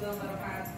Love of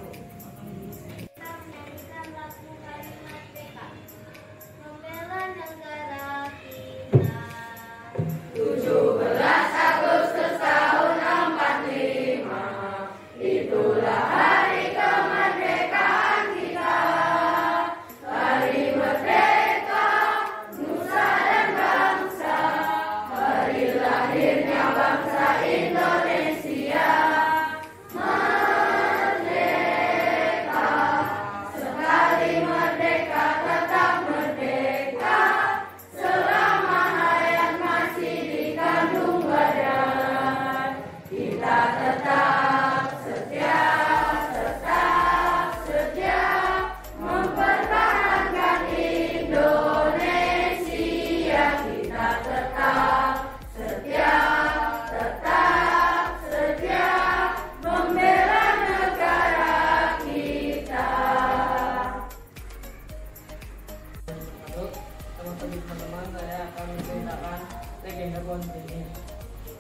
pohon beringin.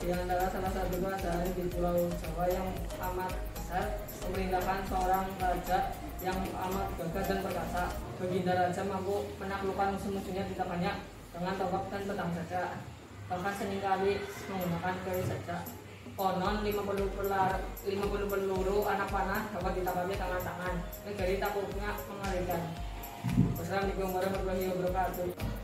Dia adalah salah satu kerajaan di Pulau Jawa yang amat besar, memerintahkan seorang raja yang amat gagah dan perkasa. Baginda raja mampu menaklukkan musuh-musuhnya di tangannya dengan tongkat dan pedang saja. Bahkan sering kali menggunakan keris saja. Konon 50 pelar, 50 peluru anak panah dapat ditangkapnya tangan-tangan. Negeri takutnya mengerikan. Wassalamualaikum warahmatullahi wabarakatuh.